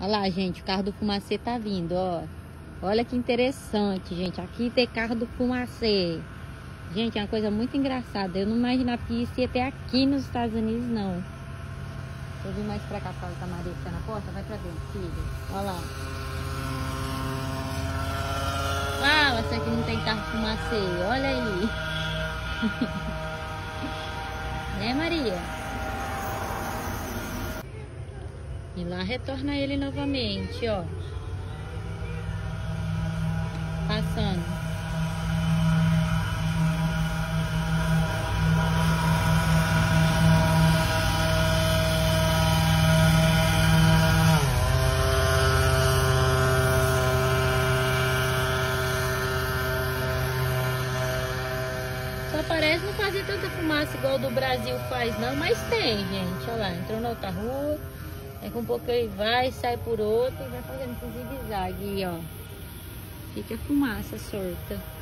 Olha lá, gente, o carro do fumacê tá vindo, ó. Olha que interessante, gente. Aqui tem carro do fumacê. Gente, é uma coisa muito engraçada. Eu não imaginava que isso ia ter aqui nos Estados Unidos, não. Eu vir mais pra cá, fala da Maria que tá na porta. Vai pra dentro, filho. Olha lá. Fala se aqui não tem carro fumacê. Olha aí. né, Maria? E lá retorna ele novamente, ó. Passando. Só parece não fazer tanta fumaça igual do Brasil faz não, mas tem, gente. Olha lá, entrou na outra rua. É com um pouco ele vai, sai por outro e vai fazendo com zigue-zague, ó. Fica fumaça solta.